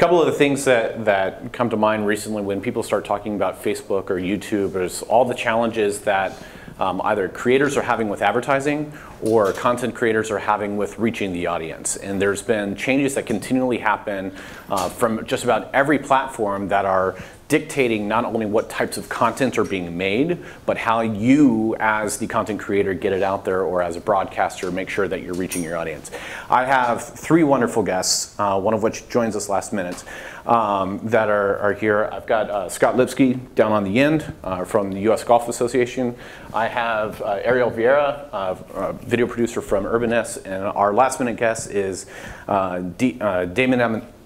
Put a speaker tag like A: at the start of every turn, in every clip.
A: couple of the things that, that come to mind recently when people start talking about Facebook or YouTube is all the challenges that um, either creators are having with advertising or content creators are having with reaching the audience. And there's been changes that continually happen uh, from just about every platform that are dictating not only what types of content are being made, but how you, as the content creator, get it out there, or as a broadcaster, make sure that you're reaching your audience. I have three wonderful guests, uh, one of which joins us last minute, um, that are, are, here. I've got uh, Scott Lipsky down on the end uh, from the U.S. Golf Association. I have uh, Ariel Viera, uh, video producer from Urbanist, and our last minute guest is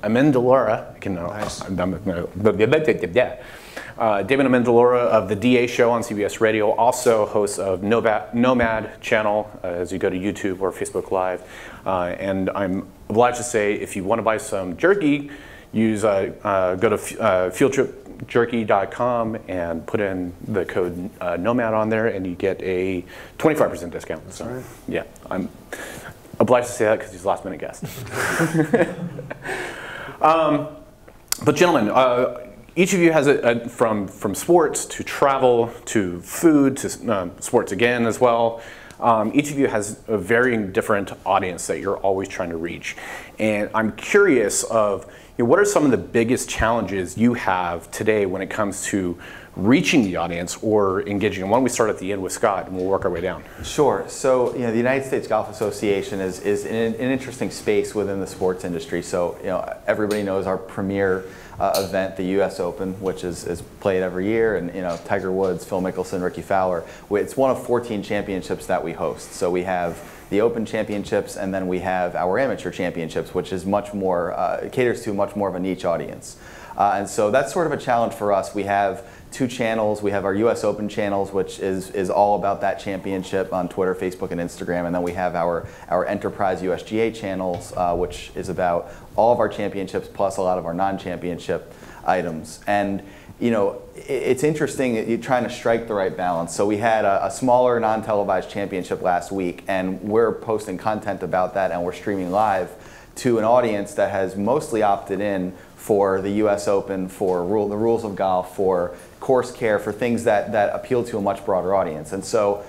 A: uh, Damon Amendolara, can nice. yeah. Uh, David Amendolara of the DA Show on CBS Radio, also hosts of Nomad, Nomad channel uh, as you go to YouTube or Facebook Live. Uh, and I'm obliged to say, if you want to buy some jerky, use uh, uh, go to uh, fieldtripjerky.com and put in the code Nomad on there, and you get a 25% discount.
B: That's so, right.
A: Yeah, I'm obliged to say that because he's last minute guest. Um, but gentlemen, uh, each of you has a, a, from from sports to travel to food to um, sports again as well. Um, each of you has a very different audience that you're always trying to reach, and I'm curious of you know, what are some of the biggest challenges you have today when it comes to reaching the audience or engaging? And why don't we start at the end with Scott and we'll work our way down?
C: Sure. So, you know, the United States Golf Association is, is an, an interesting space within the sports industry. So, you know, everybody knows our premier uh, event, the U.S. Open, which is, is played every year, and you know Tiger Woods, Phil Mickelson, Rickie Fowler. It's one of 14 championships that we host. So we have the Open Championships, and then we have our Amateur Championships, which is much more uh, caters to much more of a niche audience. Uh, and so that's sort of a challenge for us. We have two channels. We have our U.S. Open channels, which is, is all about that championship on Twitter, Facebook, and Instagram. And then we have our, our Enterprise USGA channels, uh, which is about all of our championships plus a lot of our non-championship items. And you know, it's interesting you're trying to strike the right balance. So we had a, a smaller non-televised championship last week, and we're posting content about that, and we're streaming live to an audience that has mostly opted in for the U.S. Open, for rule, the rules of golf, for course care, for things that, that appeal to a much broader audience. And so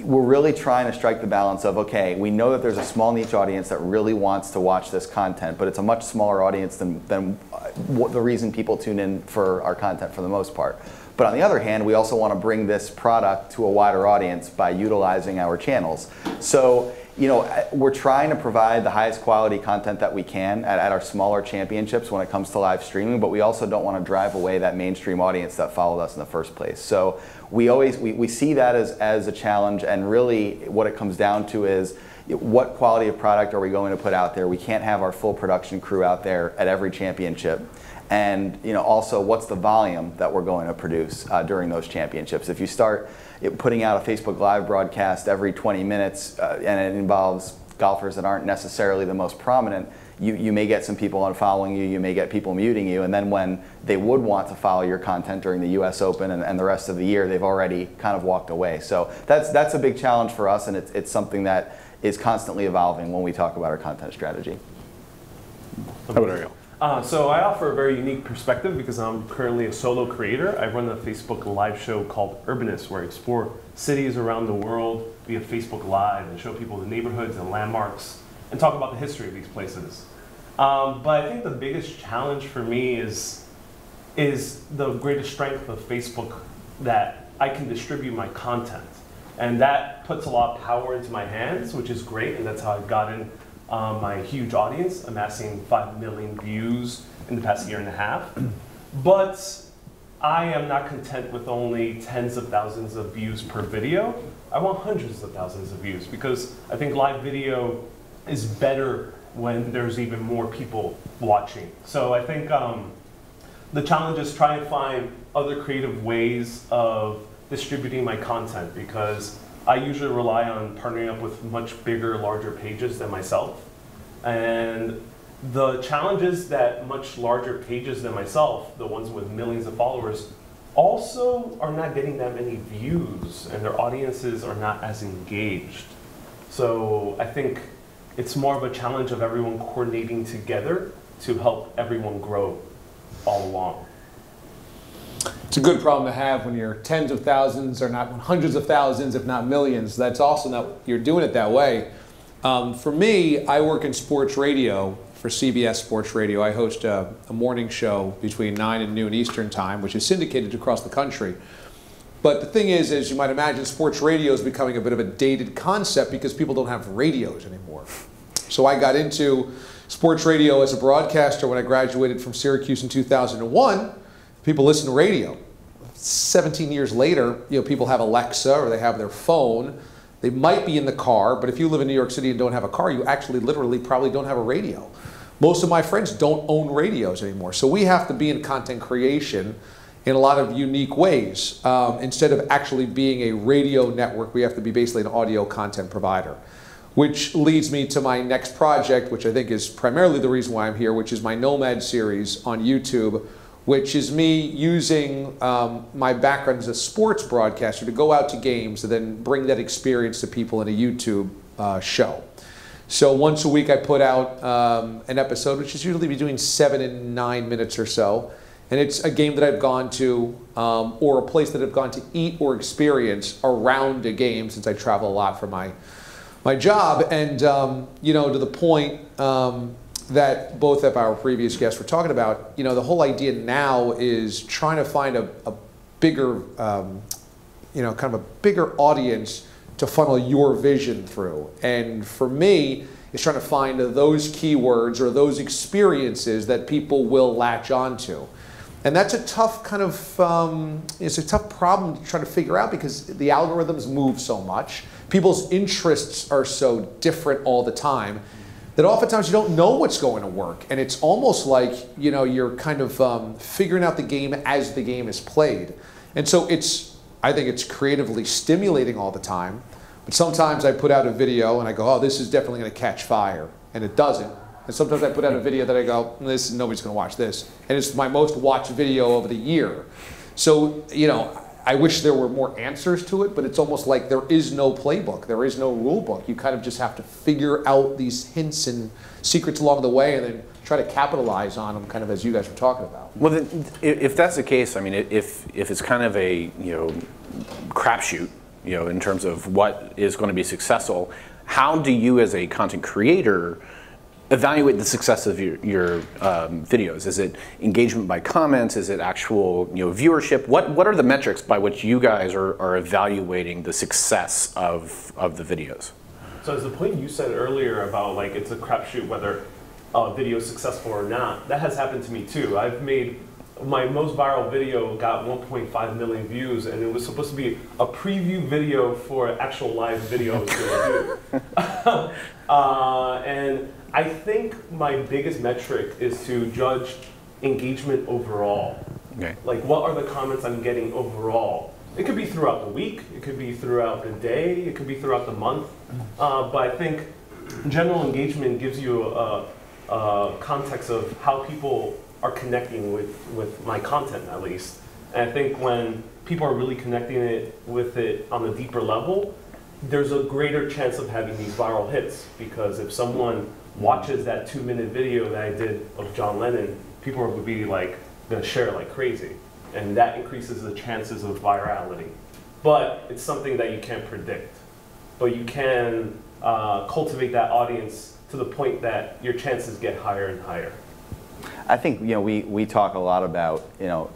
C: we're really trying to strike the balance of okay, we know that there's a small niche audience that really wants to watch this content, but it's a much smaller audience than, than uh, the reason people tune in for our content for the most part. But on the other hand, we also want to bring this product to a wider audience by utilizing our channels. So you know, we're trying to provide the highest quality content that we can at, at, our smaller championships when it comes to live streaming, but we also don't want to drive away that mainstream audience that followed us in the first place. So we always we, we see that as, as a challenge and really what it comes down to is what quality of product are we going to put out there? We can't have our full production crew out there at every championship. And you know, also what's the volume that we're going to produce uh, during those championships? If you start it, putting out a Facebook Live broadcast every 20 minutes uh, and it involves golfers that aren't necessarily the most prominent, you, you may get some people unfollowing you, you may get people muting you, and then when they would want to follow your content during the US Open and, and the rest of the year, they've already kind of walked away. So that's, that's a big challenge for us, and it's, it's something that is constantly evolving when we talk about our content strategy.
A: How about Ariel?
B: Uh, so I offer a very unique perspective because I'm currently a solo creator. I run a Facebook live show called Urbanist, where I explore cities around the world via Facebook Live and show people the neighborhoods and landmarks and talk about the history of these places. Um, but I think the biggest challenge for me is is the greatest strength of Facebook that I can distribute my content, and that puts a lot of power into my hands, which is great, and that's how I've gotten um, my huge audience, amassing 5 million views in the past year and a half. But I am not content with only tens of thousands of views per video. I want hundreds of thousands of views because I think live video is better when there's even more people watching. So I think um, the challenge is trying to find other creative ways of distributing my content because I usually rely on partnering up with much bigger, larger pages than myself. And the challenges that much larger pages than myself, the ones with millions of followers, also are not getting that many views and their audiences are not as engaged. So I think it's more of a challenge of everyone coordinating together to help everyone grow all along.
D: It's a good problem to have when you're tens of thousands or not hundreds of thousands, if not millions. That's awesome that you're doing it that way. Um, for me, I work in sports radio for CBS Sports Radio. I host a, a, morning show between 9 and noon Eastern Time, which is syndicated across the country. But the thing is, as you might imagine, sports radio is becoming a bit of a dated concept because people don't have radios anymore. So I got into sports radio as a broadcaster when I graduated from Syracuse in 2001. People listen to radio. 17 years later, you know, people have Alexa or they have their phone. They might be in the car, but if you live in New York City and don't have a car, you actually literally probably don't have a radio. Most of my friends don't own radios anymore. So we have to be in content creation in a lot of unique ways. Um, instead of actually being a radio network, we have to be basically an audio content provider. Which leads me to my next project, which I think is primarily the reason why I'm here, which is my Nomad series on YouTube, which is me using um, my background as a sports broadcaster to go out to games and then bring that experience to people in a YouTube uh, show. So once a week I put out um, an episode, which is usually between seven and nine minutes or so. And it's a game that I've gone to um, or a place that I've gone to eat or experience around a game since I travel a lot for my, my job. And, um, you know, to the point um, that both of our previous guests were talking about, you know, the whole idea now is trying to find a, a bigger, um, you know, kind of a bigger audience to funnel your vision through. And for me, it's trying to find those keywords or those experiences that people will latch onto. And that's a tough kind of, um, it's a tough problem to try to figure out because the algorithms move so much. People's interests are so different all the time that oftentimes you don't know what's going to work. And it's almost like, you know, you're kind of um, figuring out the game as the game is played. And so it's, I think it's creatively stimulating all the time. But sometimes I put out a video and I go, oh, this is definitely going to catch fire. And it doesn't. And sometimes I put out a video that I go, this nobody's going to watch this. And it's my most watched video of the year. So, you know, I wish there were more answers to it, but it's almost like there is no playbook, there is no rule book. You kind of just have to figure out these hints and secrets along the way and then try to capitalize on them, kind of as you guys were talking about.
A: Well, if that's the case, I mean, if, if it's kind of a, you know, crapshoot, you know, in terms of what is going to be successful, how do you as a content creator evaluate the success of your, your um, videos? Is it engagement by comments? Is it actual you know, viewership? What, what are the metrics by which you guys are, are evaluating the success of, of the videos?
B: So as the point you said earlier about like it's a crapshoot whether a video is successful or not, that has happened to me too. I've made my most viral video got 1.5 million views, and it was supposed to be a preview video for actual live video. uh, and I think my biggest metric is to judge engagement overall.
A: Okay.
B: Like, what are the comments I'm getting overall? It could be throughout the week, it could be throughout the day, it could be throughout the month. Uh, but I think general engagement gives you a, a, context of how people are connecting with, with my content, at least. And I think when people are really connecting it with it on a deeper level, there's a greater chance of having these viral hits because if someone watches that two minute video that I did of John Lennon, people would be like, gonna share like crazy. And that increases the chances of virality. But it's something that you can't predict. But you can uh, cultivate that audience to the point that your chances get higher and higher.
C: I think, you know, we, we talk a lot about, you know,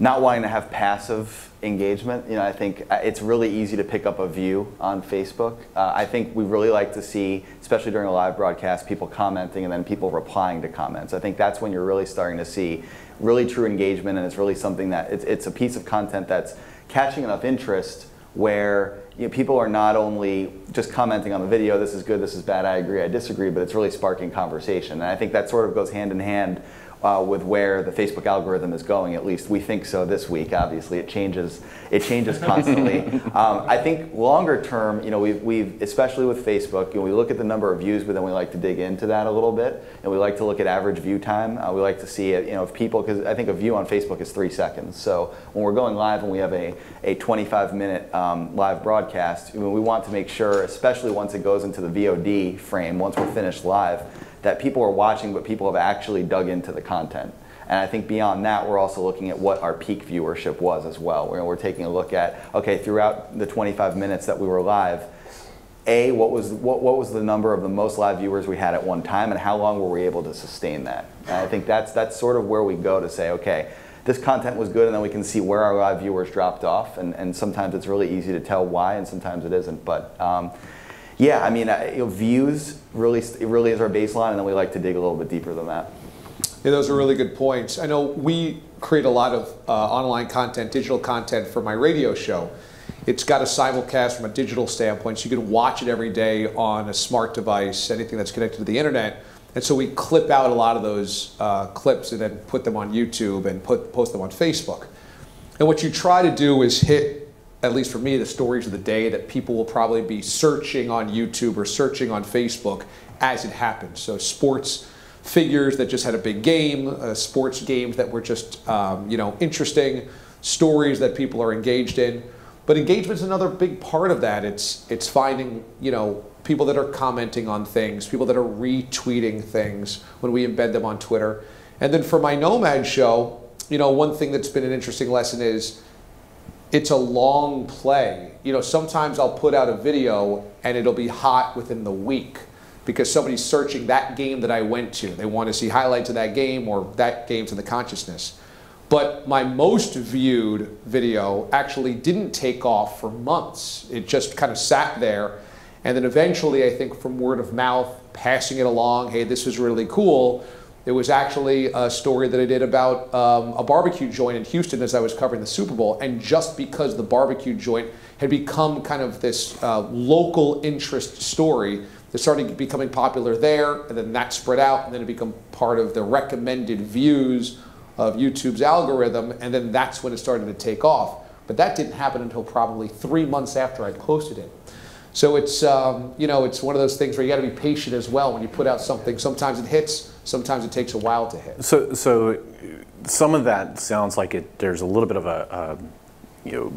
C: not wanting to have passive engagement. You know, I think uh, it's really easy to pick up a view on Facebook. Uh, I think we really like to see, especially during a live broadcast, people commenting and then people replying to comments. I think that's when you're really starting to see really true engagement and it's really something that, it's, it's a piece of content that's catching enough interest where you know, people are not only just commenting on the video, this is good, this is bad, I agree, I disagree, but it's really sparking conversation. And I think that sort of goes hand in hand uh, with where the Facebook algorithm is going. At least we think so this week. Obviously, it changes. It changes constantly. um, I think longer term, you know, we've, we've especially with Facebook, you know, we look at the number of views, but then we like to dig into that a little bit, and we like to look at average view time. Uh, we like to see it, you know, if people, because I think a view on Facebook is three seconds. So when we're going live and we have a, a 25 minute um, live broadcast, we want to make sure, especially once it goes into the VOD frame, once we're finished live that people are watching, but people have actually dug into the content. And I think beyond that, we're also looking at what our peak viewership was as well. We're, we're taking a look at, okay, throughout the 25 minutes that we were live, A, what was, what, what was the number of the most live viewers we had at one time, and how long were we able to sustain that? And I think that's, that's sort of where we go to say, okay, this content was good, and then we can see where our live viewers dropped off. And, and sometimes it's really easy to tell why, and sometimes it isn't. But um, yeah, I mean, you know, views really, really is our baseline, and then we like to dig a little bit deeper than that.
D: Yeah, those are really good points. I know we create a lot of uh, online content, digital content for my radio show. It's got a simulcast from a digital standpoint, so you can watch it every day on a smart device, anything that's connected to the internet. And so we clip out a lot of those uh, clips and then put them on YouTube and put, post them on Facebook. And what you try to do is hit, at least for me, the stories of the day that people will probably be searching on YouTube or searching on Facebook as it happens. So sports figures that just had a big game, uh, sports games that were just um, you know interesting, stories that people are engaged in. But engagement is another big part of that. It's it's finding you know people that are commenting on things, people that are retweeting things when we embed them on Twitter. And then for my Nomad show, you know, one thing that's been an interesting lesson is it's a long play. You know, sometimes I'll put out a video and it'll be hot within the week because somebody's searching that game that I went to. They want to see highlights of that game or that game's in the consciousness. But my most viewed video actually didn't take off for months. It just kind of sat there. And then eventually, I think from word of mouth, passing it along, hey, this was really cool. It was actually a story that I did about um, a barbecue joint in Houston as I was covering the Super Bowl. And just because the barbecue joint had become kind of this uh, local interest story, they started becoming popular there, and then that spread out, and then it became part of the recommended views of YouTube's algorithm, and then that's when it started to take off. But that didn't happen until probably three months after I posted it. So it's um, you know it's one of those things where you got to be patient as well when you put out something. Sometimes it hits, sometimes it takes a while to hit.
A: So, so some of that sounds like it. There's a little bit of a, a you know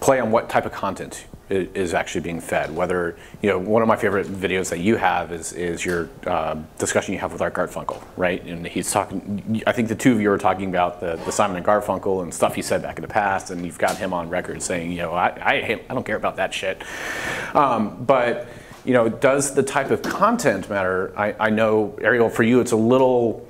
A: play on what type of content is actually being fed. Whether you know, one of my favorite videos that you have is is your uh, discussion you have with Art Garfunkel, right? And he's talking. I think the two of you are talking about the, the Simon and Garfunkel and stuff he said back in the past, and you've got him on record saying, you know, I I, I don't care about that shit. Um, but you know, does the type of content matter? I, I know Ariel, for you, it's a little.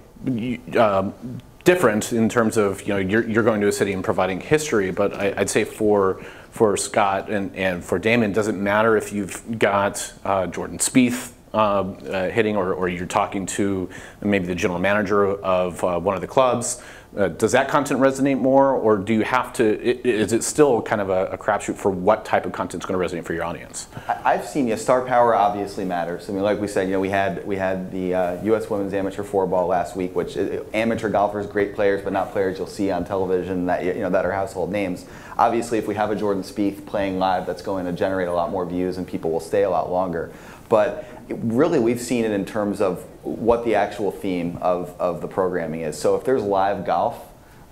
A: Um, different in terms of you know you're, you're going to a city and providing history, but I, I'd say for for Scott and, and for Damon, doesn't matter if you've got uh, Jordan Spieth uh, uh, hitting or, or, you're talking to maybe the general manager of uh, one of the clubs. Uh, does that content resonate more, or do you have to? Is it still kind of a, a crapshoot for what type of content is going to resonate for your audience?
C: I've seen yeah, star power obviously matters. I mean, like we said, you know, we had we had the uh, U.S. Women's Amateur Four Ball last week, which uh, amateur golfers, great players, but not players you'll see on television that you know that are household names. Obviously, if we have a Jordan Spieth playing live, that's going to generate a lot more views and people will stay a lot longer. But really, we've seen it in terms of what the actual theme of, of the programming is. So if there's live golf,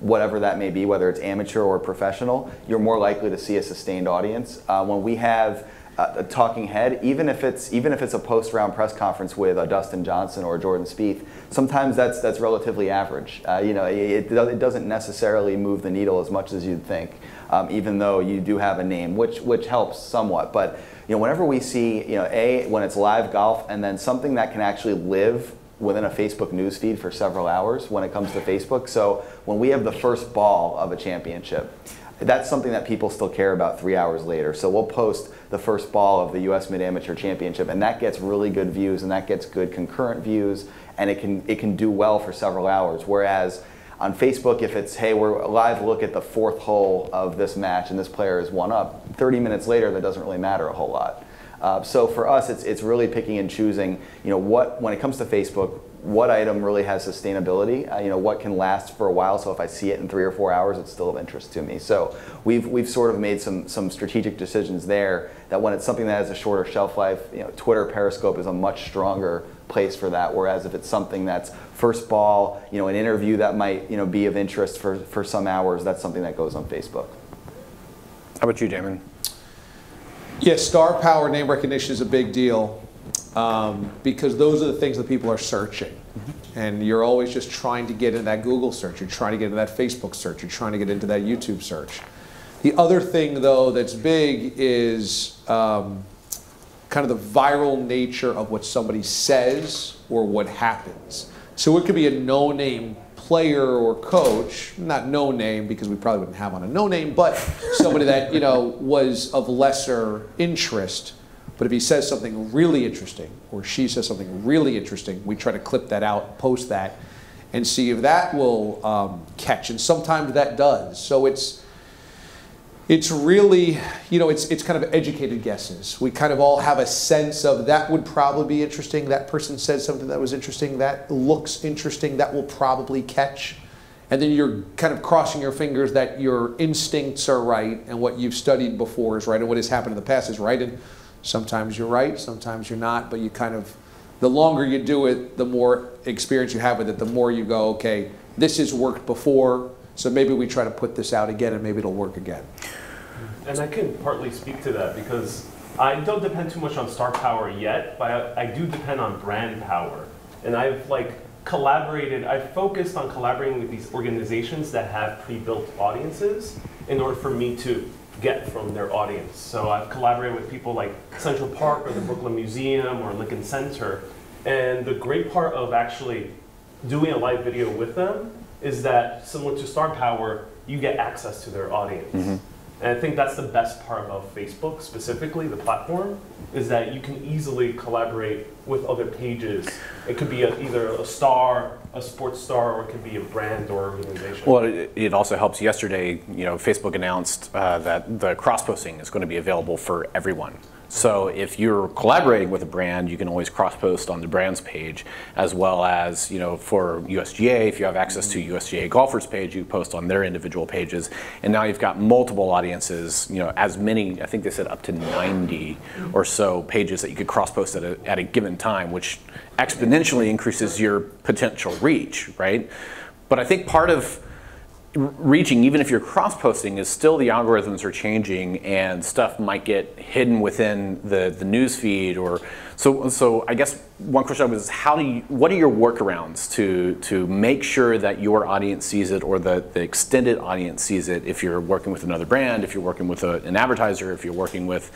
C: whatever that may be, whether it's amateur or professional, you're more likely to see a sustained audience. Uh, when we have a talking head, even if it's even if it's a post-round press conference with a Dustin Johnson or Jordan Spieth, sometimes that's that's relatively average. Uh, you know, it, it doesn't necessarily move the needle as much as you'd think, um, even though you do have a name, which which helps somewhat. But you know, whenever we see, you know, a when it's live golf, and then something that can actually live within a Facebook newsfeed for several hours when it comes to Facebook. So when we have the first ball of a championship, that's something that people still care about three hours later. So we'll post the first ball of the U.S. Mid Amateur Championship, and that gets really good views, and that gets good concurrent views, and it can it can do well for several hours. Whereas on Facebook, if it's hey, we're live look at the fourth hole of this match, and this player is one up, 30 minutes later, that doesn't really matter a whole lot. Uh, so for us, it's, it's really picking and choosing, you know, what, when it comes to Facebook, what item really has sustainability, uh, you know, what can last for a while. So if I see it in three or four hours, it's still of interest to me. So we've, we've sort of made some, some strategic decisions there that when it's something that has a shorter shelf life, you know, Twitter Periscope is a much stronger place for that. Whereas if it's something that's first ball, you know, an interview that might, you know, be of interest for, for some hours, that's something that goes on Facebook.
A: How about you, Damon?
D: Yes, star power name recognition is a big deal. um, because those are the things that people are searching. And you're always just trying to get into that Google search, you're trying to get into that Facebook search, you're trying to get into that YouTube search. The other thing, though, that's big is um, kind of the viral nature of what somebody says or what happens. So it could be a no name player or coach, not no name because we probably wouldn't have on a no name, but somebody that, you know, was of lesser interest. But if he says something really interesting or she says something really interesting, we try to clip that out, post that, and see if that will um, catch. And sometimes that does. So it's, it's really, you know, it's, it's kind of educated guesses. We kind of all have a sense of that would probably be interesting. That person said something that was interesting. That looks interesting. That will probably catch. And then you're kind of crossing your fingers that your instincts are right and what you've studied before is right and what has happened in the past is right. And sometimes you're right, sometimes you're not, but you kind of, the longer you do it, the more experience you have with it, the more you go, okay, this has worked before, so maybe we try to put this out again and maybe it'll work again.
B: And I can partly speak to that because I don't depend too much on star power yet, but I, do depend on brand power. And I've like collaborated, I've focused on collaborating with these organizations that have pre-built audiences in order for me to get from their audience. So I've collaborated with people like Central Park or the Brooklyn Museum or Lincoln Center. And the great part of actually doing a live video with them is that similar to Star Power, you get access to their audience. Mm-hmm. And I think that's the best part about Facebook, specifically the platform, is that you can easily collaborate with other pages. It could be a, either a star, a sports star, or it could be a brand or organization.
A: Well, it, it also helps. Yesterday, you know, Facebook announced uh, that the cross posting is going to be available for everyone. So if you're collaborating with a brand, you can always cross-post on the brand's page, as well as you know for USGA, if you have access to USGA golfers page, you post on their individual pages, and now you've got multiple audiences. You know, as many, I think they said up to 90 or so pages that you could cross-post at a, at a given time, which exponentially increases your potential reach, right? But I think part of reaching, even if you're cross-posting, is still the algorithms are changing and stuff might get hidden within the, the news feed or so so I guess one question was how do you what are your workarounds to to make sure that your audience sees it or the, the extended audience sees it if you're working with another brand, if you're working with a, an advertiser, if you're working with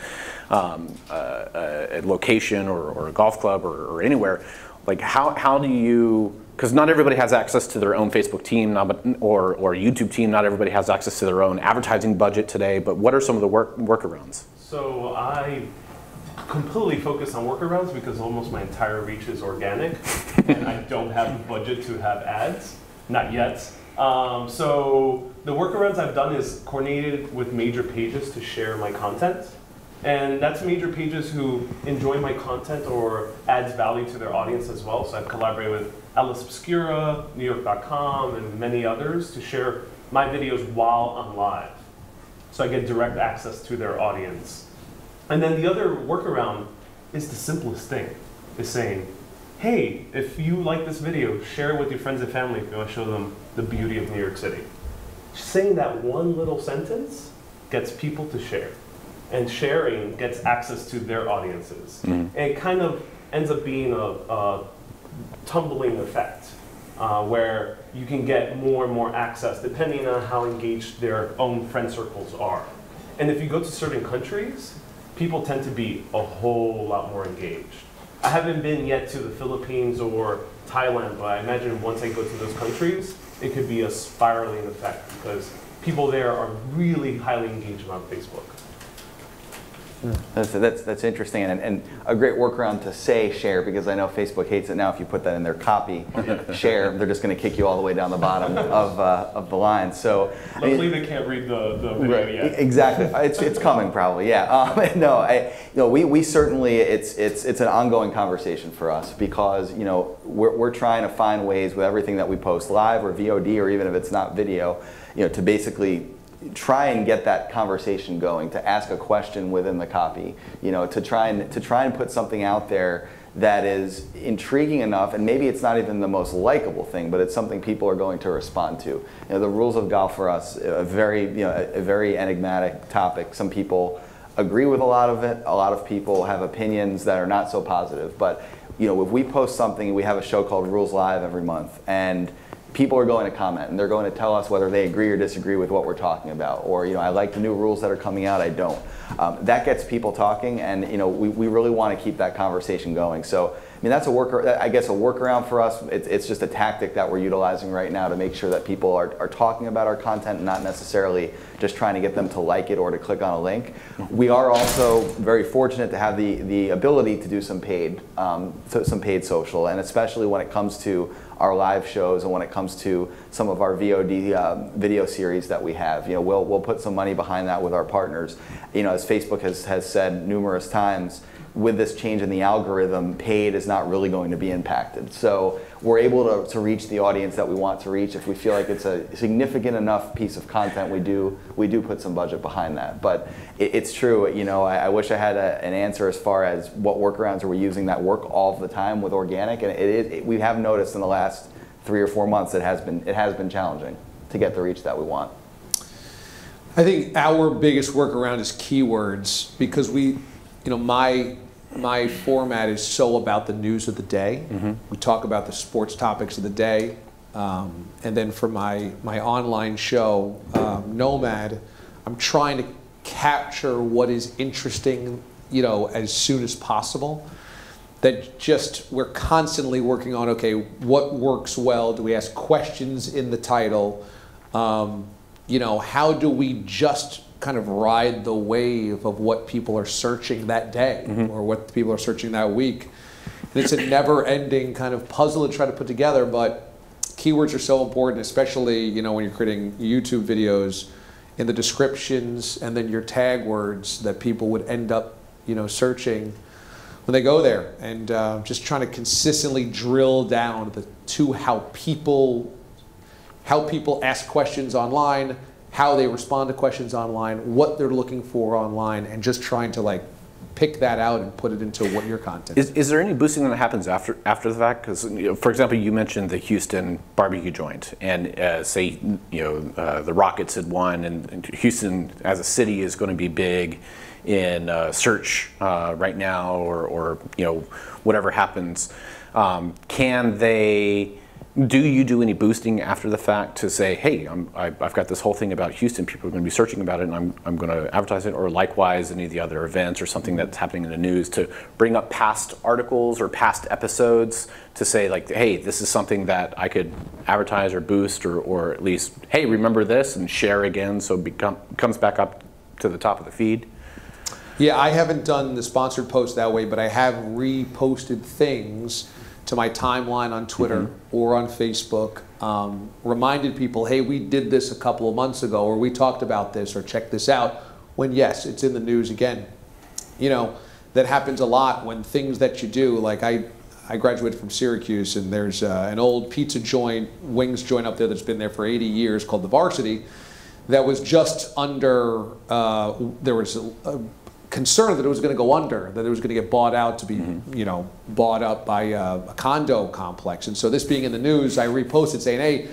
A: um, a, a, location or, or a golf club or, or anywhere, like how, how do you because not everybody has access to their own Facebook team or, or YouTube team. Not everybody has access to their own advertising budget today. But what are some of the work, workarounds?
B: So I completely focus on workarounds because almost my entire reach is organic, and I don't have the budget to have ads, not yet. Um, so the workarounds I've done is coordinated with major pages to share my content. And that's major pages who enjoy my content or adds value to their audience as well. So I've collaborated with Atlas Obscura, NewYork.com, and many others to share my videos while I'm live. So I get direct access to their audience. And then the other workaround is the simplest thing, is saying, hey, if you like this video, share it with your friends and family if you want to show them the beauty of New York City. Saying that one little sentence gets people to share. And sharing gets access to their audiences. Mm-hmm. And it kind of ends up being a, a tumbling effect uh, where you can get more and more access depending on how engaged their own friend circles are. And if you go to certain countries, people tend to be a whole lot more engaged. I haven't been yet to the Philippines or Thailand, but I imagine once I go to those countries, it could be a spiraling effect because people there are really highly engaged on Facebook.
C: That's, that's, that's interesting and, and a great workaround to say share because I know Facebook hates it now if you put that in their copy. Share they're just going to kick you all the way down the bottom of, uh, of the line. So
B: luckily I mean, they can't read the, the video right, yet.
C: Exactly. It's, it's coming probably yeah. Um, no I, you know, we, we certainly it's, it's, it's an ongoing conversation for us because you know we're, we're trying to find ways with everything that we post live or VOD or even if it's not video you know to basically try and get that conversation going, to ask a question within the copy, you know, to try and to try and put something out there that is intriguing enough, and maybe it's not even the most likable thing, but it's something people are going to respond to. You know, the rules of golf for us, a very, you know, a, a very enigmatic topic. Some people agree with a lot of it. A lot of people have opinions that are not so positive. But you know, if we post something, we have a show called Rules Live every month, and people are going to comment and they're going to tell us whether they agree or disagree with what we're talking about. Or, you know, I like the new rules that are coming out, I don't. Um, that gets people talking, and, you know, we, we really want to keep that conversation going. So, I mean, that's a work, I guess, a workaround for us. It's, it's just a tactic that we're utilizing right now to make sure that people are, are talking about our content and not necessarily just trying to get them to like it or to click on a link. We are also very fortunate to have the, the ability to do some paid, um, some paid social, and especially when it comes to our live shows and when it comes to some of our VOD uh, video series that we have. You know, we'll, we'll put some money behind that with our partners. You know, as Facebook has, has said numerous times, with this change in the algorithm, paid is not really going to be impacted. So we're able to, to reach the audience that we want to reach. If we feel like it's a significant enough piece of content, we do we do put some budget behind that. But it, it's true, you know, I, I wish I had a, an answer as far as what workarounds are we using that work all the time with organic, and it, it, we have noticed in the last three or four months it has been it has been challenging to get the reach that we want.
D: I think our biggest workaround is keywords because we, you know, my my format is so about the news of the day. Mm-hmm. We talk about the sports topics of the day, um, and then for my my online show, um, Nomad, I'm trying to capture what is interesting, you know, as soon as possible. That just we're constantly working on. Okay, what works well? Do we ask questions in the title? Um, you know, how do we just kind of ride the wave of what people are searching that day mm-hmm. or what people are searching that week. And it's a never ending kind of puzzle to try to put together, but keywords are so important, especially, you know, when you're creating YouTube videos in the descriptions and then your tag words that people would end up, you know, searching when they go there and uh, just trying to consistently drill down the, to how people how people ask questions online how they respond to questions online, what they're looking for online, and just trying to like pick that out and put it into what your content
A: is. Is there any boosting that happens after after the fact? Because, you know, for example, you mentioned the Houston barbecue joint, and uh, say you know uh, the Rockets had won, and, Houston as a city is going to be big in uh, search uh, right now, or, or you know whatever happens. Um, can they? Do you do any boosting after the fact to say, hey, I'm, I, have got this whole thing about Houston, people are going to be searching about it, and I'm, I'm going to advertise it, or likewise, any of the other events or something that's happening in the news to bring up past articles or past episodes to say, like, hey, this is something that I could advertise or boost, or, or at least, hey, remember this, and share again so it become, comes back up to the top of the feed?
D: Yeah, I haven't done the sponsored post that way, but I have reposted things to my timeline on Twitter mm-hmm. or on Facebook, um, reminded people, hey, we did this a couple of months ago, or we talked about this, or check this out, when yes, it's in the news again. You know, that happens a lot when things that you do, like I, I graduated from Syracuse, and there's uh, an old pizza joint, wings joint up there that's been there for 80 years called the Varsity that was just under, uh, there was a, a concerned that it was going to go under, that it was going to get bought out to be, mm-hmm. you know, bought up by a, a, condo complex. And so this being in the news, I reposted saying, hey,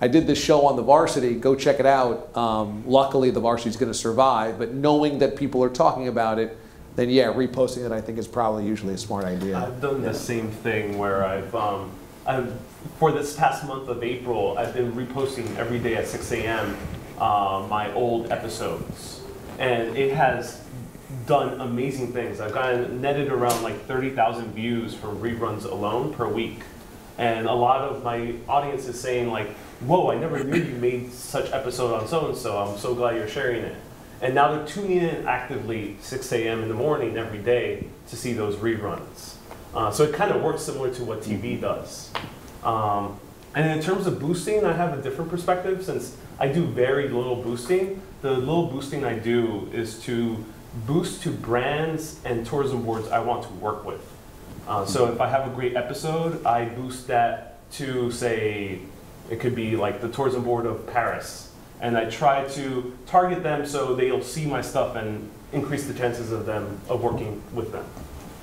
D: I did this show on the varsity, go check it out. Um, luckily, the varsity is going to survive, but knowing that people are talking about it, then yeah, reposting it I think is probably usually a smart idea.
B: I've done the same thing where I've, um, I've, for this past month of April, I've been reposting every day at 6 a.m. Uh, my old episodes. And it has done amazing things. I've gotten netted around like 30,000 views from reruns alone per week. And a lot of my audience is saying like, whoa, I never knew you made such episode on so-and-so. I'm so glad you're sharing it. And now they're tuning in actively 6 a.m. in the morning every day to see those reruns. Uh, so it kind of works similar to what TV does. Um, and in terms of boosting, I have a different perspective since I do very little boosting. The little boosting I do is to boost to brands and tourism boards I want to work with. Uh, so if I have a great episode, I boost that to say, it could be like the tourism board of Paris. And I try to target them so they'll see my stuff and increase the chances of them of working with them.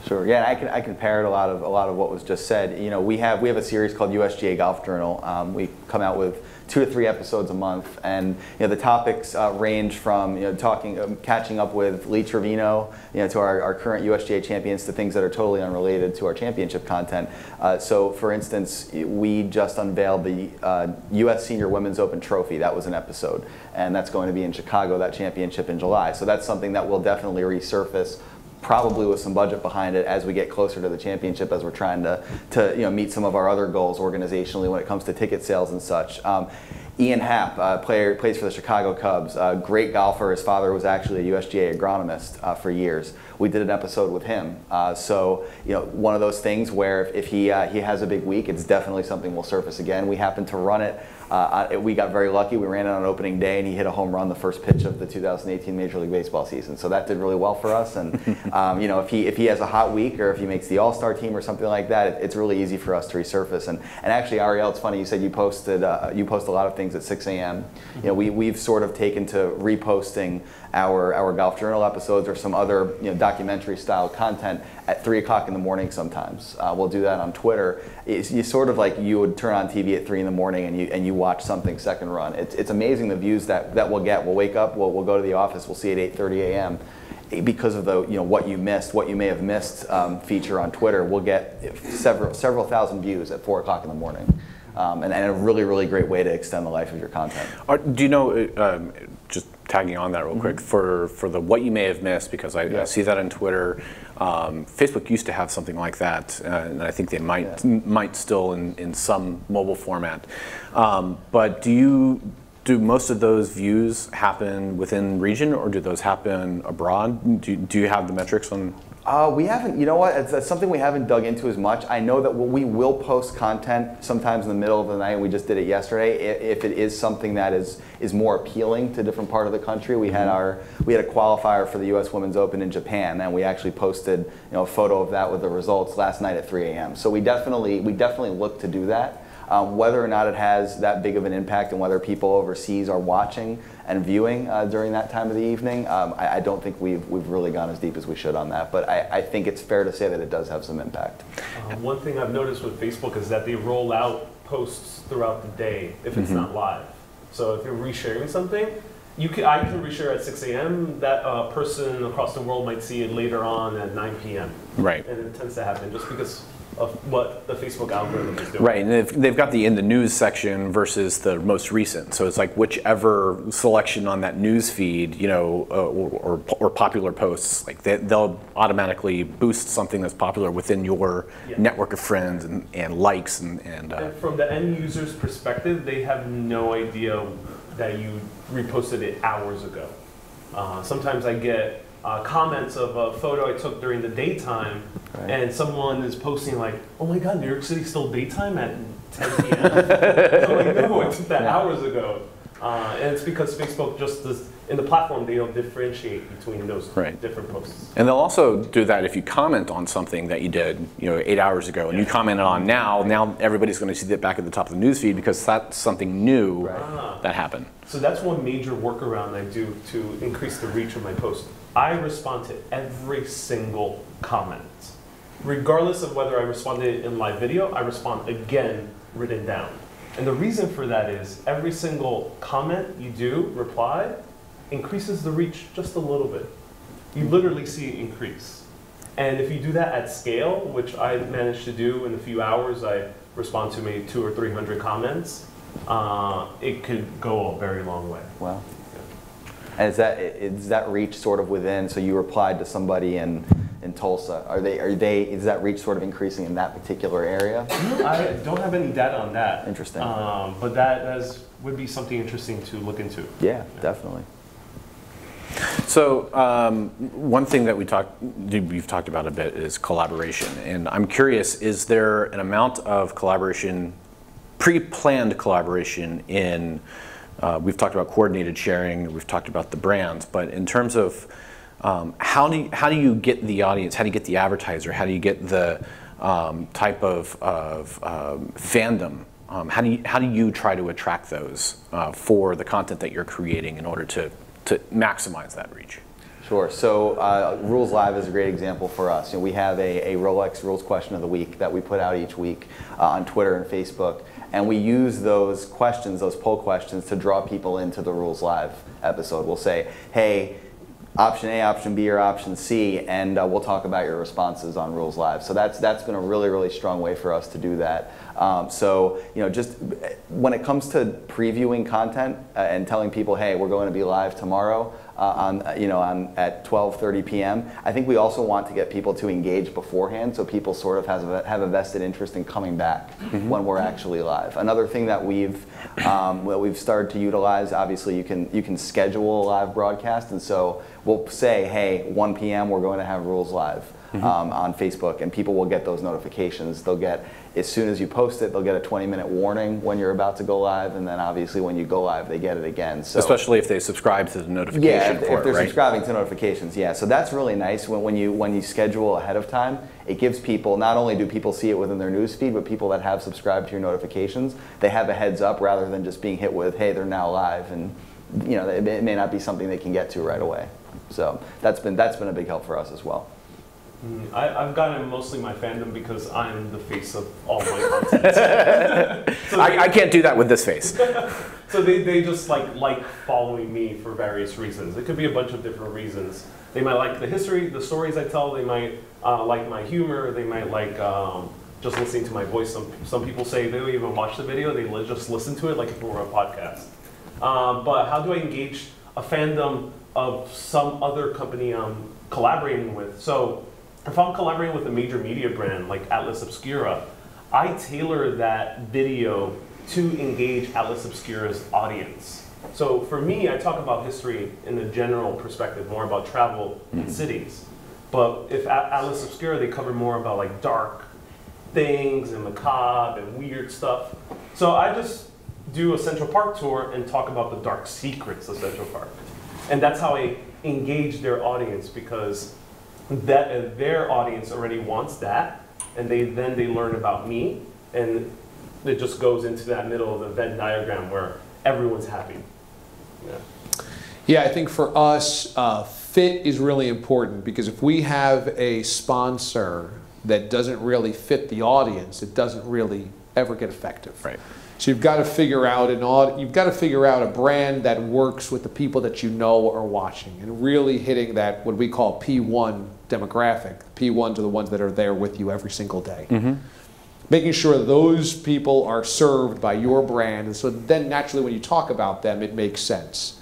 C: Sure. Yeah, I can I can parrot a lot of a lot of what was just said. You know, we have we have a series called USGA Golf Journal. Um, we come out with two to three episodes a month, and you know the topics uh, range from you know talking, um, catching up with Lee Trevino, you know, to our, our current USGA champions, to things that are totally unrelated to our championship content. Uh, so, for instance, we just unveiled the uh, U.S. Senior Women's Open Trophy. That was an episode, and that's going to be in Chicago. That championship in July. So that's something that will definitely resurface probably with some budget behind it as we get closer to the championship as we're trying to, to you know, meet some of our other goals organizationally when it comes to ticket sales and such. Um, Ian Happ, uh, player, plays for the Chicago Cubs, uh, great golfer. His father was actually a USGA agronomist uh, for years. We did an episode with him. Uh, so, you know, one of those things where if, if he, uh, he has a big week, it's definitely something we'll surface again. We happen to run it uh, we got very lucky. We ran it on opening day, and he hit a home run the first pitch of the 2018 Major League Baseball season. So that did really well for us. And um, you know, if he if he has a hot week or if he makes the All Star team or something like that, it, it's really easy for us to resurface. And and actually, Ariel, it's funny you said you posted uh, you post a lot of things at 6 a.m. You know, we we've sort of taken to reposting our, our Golf Journal episodes or some other you know, documentary style content at 3 o'clock in the morning sometimes. Uh, we'll do that on Twitter. It's you sort of like you would turn on TV at 3 in the morning and you, and you watch something second run. It's, it's amazing the views that, that we'll get. We'll wake up, we'll, we'll go to the office, we'll see at 8.30 a.m because of the you know what you missed, what you may have missed um, feature on Twitter, we'll get several several thousand views at four o'clock in the morning, um, and, and, a really really great way to extend the life of your content.
A: Are, do you know? Um, just tagging on that real quick mm-hmm. for for the what you may have missed because I, yeah. I see that on Twitter. Um, Facebook used to have something like that, uh, and I think they might yeah. might still in, in some mobile format. Um, but do you do most of those views happen within region, or do those happen abroad? Do, do you have the metrics on?
C: Uh, we haven't, you know what, it's, it's, something we haven't dug into as much. I know that we will post content sometimes in the middle of the night, we just did it yesterday, if it is something that is, is more appealing to a different part of the country. We had mm-hmm. our, we had a qualifier for the US Women's Open in Japan, and we actually posted you know, a photo of that with the results last night at 3 a.m. So we definitely, we definitely look to do that. Um, whether or not it has that big of an impact and whether people overseas are watching and viewing uh, during that time of the evening, um, I, I, don't think we've, we've really gone as deep as we should on that. But I, I think it's fair to say that it does have some impact.
B: Uh, one thing I've noticed with Facebook is that they roll out posts throughout the day if it's mm-hmm. not live. So if you're resharing something, you can, I can reshare at 6 a.m. That uh, person across the world might see it later on at 9 p.m.
A: Right.
B: And it tends to happen just because of what the Facebook algorithm is doing.
A: Right, and they've, they've got the in the news section versus the most recent. So it's like whichever selection on that news feed, you know, uh, or, or, or, popular posts, like they, will automatically boost something that's popular within your yeah. network of friends and, and likes and. And,
B: uh, and from the end user's perspective, they have no idea that you reposted it hours ago. Uh, sometimes I get uh, comments of a photo I took during the daytime, right. and someone is posting like, "Oh my God, New York City's still daytime at 10 p.m." I'm like, "No, I took that yeah. hours ago." Uh, and it's because Facebook just does in the platform they don't differentiate between those right. different posts.
A: And they'll also do that if you comment on something that you did, you know, eight hours ago, and you commented on now. Now everybody's going to see that back at the top of the newsfeed because that's something new right. That happened.
B: So that's one major workaround I do to increase the reach of my post. I respond to every single comment. Regardless of whether I responded in live video, I respond again written down. And the reason for that is every single comment you do, reply, increases the reach just a little bit. You literally see it increase. And if you do that at scale, which I managed to do in a few hours, I respond to maybe two or 300 comments, uh, it could go a very long way.
C: Wow. And is that is that reach sort of within? So you replied to somebody in in Tulsa. Are they are they is that reach sort of increasing in that particular area?
B: I don't have any data on that.
C: Interesting.
B: Um, but that is, would be something interesting to look into.
C: Yeah, yeah. definitely.
A: So um, one thing that we talked, we've talked about a bit is collaboration, and I'm curious: is there an amount of collaboration, pre-planned collaboration in uh, we've talked about coordinated sharing, we've talked about the brands, but in terms of um, how, do you, how do you get the audience, how do you get the advertiser, how do you get the um, type of, of um, fandom, um, how, do you, how do you try to attract those uh, for the content that you're creating in order to, to maximize that reach?
C: Sure. So uh, Rules Live is a great example for us. You know, we have a, a Rolex Rules Question of the Week that we put out each week uh, on Twitter and Facebook and we use those questions, those poll questions, to draw people into the Rules Live episode. We'll say, hey, option A, option B, or option C, and uh, we'll talk about your responses on Rules Live. So that's that's been a really really strong way for us to do that. Um, so you know, just when it comes to previewing content uh, and telling people, hey, we're going to be live tomorrow uh, on uh, you know on at 12:30 p.m. I think we also want to get people to engage beforehand, so people sort of has a, have a vested interest in coming back when we're actually live. Another thing that we've um, that we've started to utilize, obviously, you can you can schedule a live broadcast, and so we'll say, hey, 1 p.m. we're going to have Rules Live. Um, on Facebook, and people will get those notifications. They'll get as soon as you post it, they'll get a 20-minute warning when you're about to go live, and then obviously when you go live, they get it again. So
A: Especially if they subscribe to the notification
C: yeah, if, if they're
A: it, right?
C: subscribing to notifications, yeah. So that's really nice when, when you when you schedule ahead of time. It gives people not only do people see it within their news feed, but people that have subscribed to your notifications, they have a heads up rather than just being hit with, hey, they're now live, and you know it may not be something they can get to right away. So that's been that's been a big help for us as well.
B: Mm, I, I've gotten mostly my fandom because I'm the face of all my content. so,
A: I, I can't do that with this face.
B: so they, they just like like following me for various reasons. It could be a bunch of different reasons. They might like the history, the stories I tell. They might uh, like my humor. They might like um, just listening to my voice. Some some people say they don't even watch the video. They li- just listen to it like if it were a podcast. Um, but how do I engage a fandom of some other company I'm collaborating with? So if I'm collaborating with a major media brand like Atlas Obscura, I tailor that video to engage Atlas Obscura's audience. So for me, I talk about history in a general perspective, more about travel and mm-hmm. cities. But if Atlas Obscura, they cover more about like dark things and macabre and weird stuff. So I just do a Central Park tour and talk about the dark secrets of Central Park. And that's how I engage their audience because that uh, their audience already wants that and they then they learn about me and it just goes into that middle of the Venn diagram where everyone's happy. Yeah.
D: Yeah, I think for us, uh, fit is really important because if we have a sponsor that doesn't really fit the audience, it doesn't really ever get effective.
A: Right.
D: So you've got to figure out an aud- you've got to figure out a brand that works with the people that you know are watching and really hitting that what we call P1 demographic. P1s are the ones that are there with you every single day. Making sure those people are served by your brand, and so then naturally when you talk about them, it makes sense.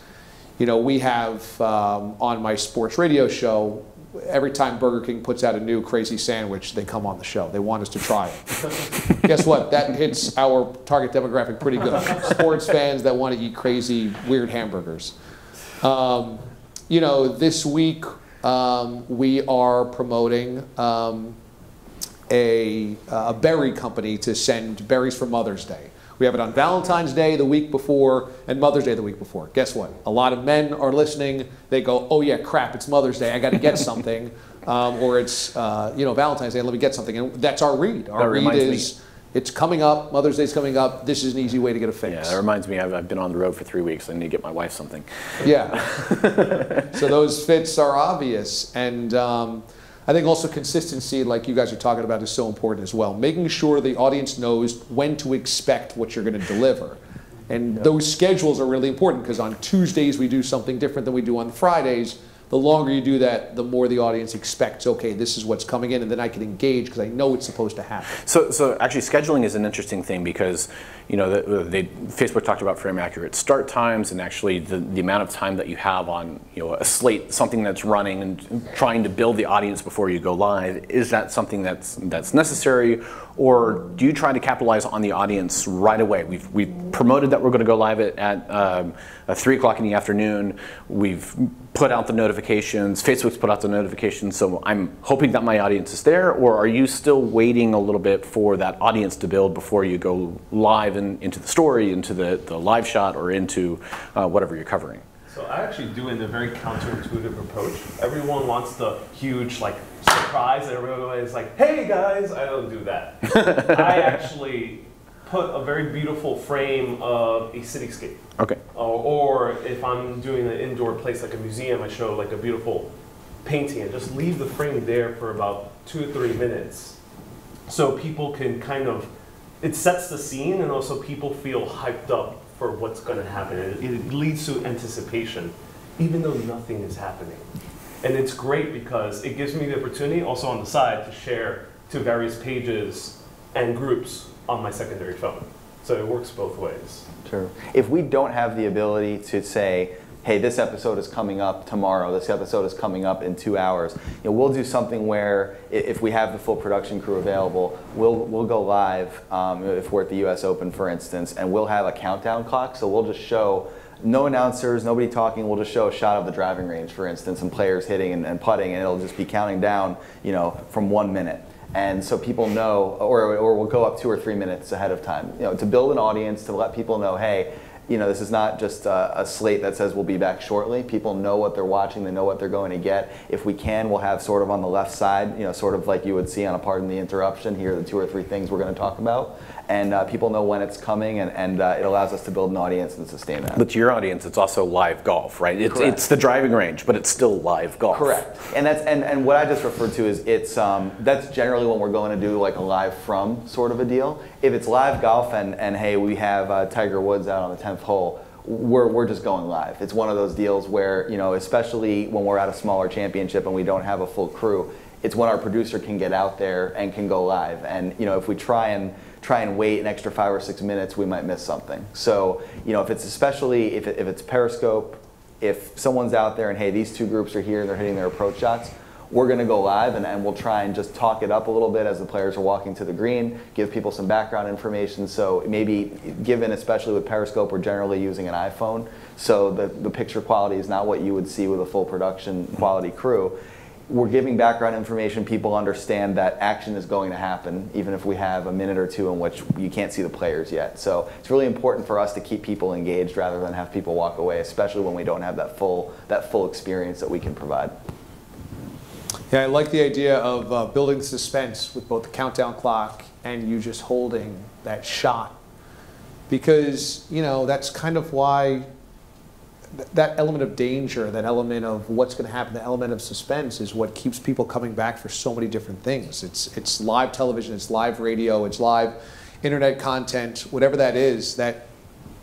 D: You know, we have um, on my sports radio show, every time Burger King puts out a new crazy sandwich, they come on the show. They want us to try it. Guess what? That hits our target demographic pretty good. Sports fans that want to eat crazy, weird hamburgers. Um, you know, this week um, we are promoting um, a, a berry company to send berries for Mother's Day. We have it on Valentine's Day the week before and Mother's Day the week before. Guess what? A lot of men are listening. They go, "Oh yeah, crap! It's Mother's Day. I got to get something," um, or it's uh, you know Valentine's Day. Let me get something. And that's our read. Our
A: That
D: read
A: reminds me-
D: is it's coming up. Mother's Day's coming up. This is an easy way to get a fix.
A: Yeah, that reminds me, I've, I've been on the road for three weeks. I need to get my wife something.
D: Yeah. so those fits are obvious. And um, I think also consistency, like you guys are talking about, is so important as well. Making sure the audience knows when to expect what you're going to deliver. And those schedules are really important because on Tuesdays we do something different than we do on Fridays. The longer you do that, the more the audience expects, okay, this is what's coming in, and then I can engage because I know it's supposed to happen.
A: So, so actually, scheduling is an interesting thing because, you know, the, they, Facebook talked about frame accurate start times and actually the, the amount of time that you have on, you know, a slate, something that's running and trying to build the audience before you go live. Is that something that's that's necessary, or do you try to capitalize on the audience right away? We've we've promoted that we're going to go live at, at um, uh, three o'clock in the afternoon. We've put out the notifications. Facebook's put out the notifications. So I'm hoping that my audience is there, or are you still waiting a little bit for that audience to build before you go live and into the story, into the, the live shot, or into uh, whatever you're covering?
B: So I actually do in a very counterintuitive approach. Everyone wants the huge like surprise. Everyone is like, "Hey guys!" I don't do that. I actually put a very beautiful frame of a cityscape.
A: Okay.
B: Or, or if I'm doing an indoor place like a museum, I show like a beautiful painting and just leave the frame there for about two or three minutes so people can kind of it sets the scene and also people feel hyped up for what's going to happen. It, it leads to anticipation, even though nothing is happening. And it's great because it gives me the opportunity also on the side to share to various pages and groups on my secondary phone. So it works both ways.
C: True. If we don't have the ability to say, hey, this episode is coming up tomorrow, this episode is coming up in two hours, you know, we'll do something where if we have the full production crew available, we'll, we'll go live um, if we're at the US Open, for instance, and we'll have a countdown clock. So we'll just show no announcers, nobody talking. We'll just show a shot of the driving range, for instance, and players hitting and, and putting, and it'll just be counting down, you know, from one minute. And so people know, or, or we'll go up two or three minutes ahead of time, you know, to build an audience, to let people know, hey, you know, this is not just a, a slate that says we'll be back shortly. People know what they're watching, they know what they're going to get. If we can, we'll have sort of on the left side, you know, sort of like you would see on a Pardon the Interruption, here are the two or three things we're going to talk about. And uh, people know when it's coming, and, and uh, it allows us to build an audience and sustain that.
A: But to your audience, it's also live golf, right? It's,
C: Correct.
A: it's the driving range, but it's still live golf.
C: Correct. And that's and, and what I just referred to is it's um, that's generally when we're going to do like a live from sort of a deal. If it's live golf and, and hey we have uh, Tiger Woods out on the tenth hole, we're, we're just going live. It's one of those deals where you know especially when we're at a smaller championship and we don't have a full crew, it's when our producer can get out there and can go live. And you know if we try and try and wait an extra five or six minutes, we might miss something. So you know if it's especially if, it, if it's Periscope if someone's out there and hey, these two groups are here and they're hitting their approach shots, we're going to go live and, and we'll try and just talk it up a little bit as the players are walking to the green, give people some background information. So maybe, given especially with Periscope, we're generally using an iPhone, so the, the picture quality is not what you would see with a full production quality crew. We're giving background information, people understand that action is going to happen, even if we have a minute or two in which you can't see the players yet. So it's really important for us to keep people engaged rather than have people walk away, especially when we don't have that full, that full experience that we can provide.
D: Yeah, I like the idea of uh, building suspense with both the countdown clock and you just holding that shot. Because, you know, that's kind of why that element of danger, that element of what's going to happen, the element of suspense is what keeps people coming back for so many different things. It's, it's live television, it's live radio, it's live internet content, whatever that is, that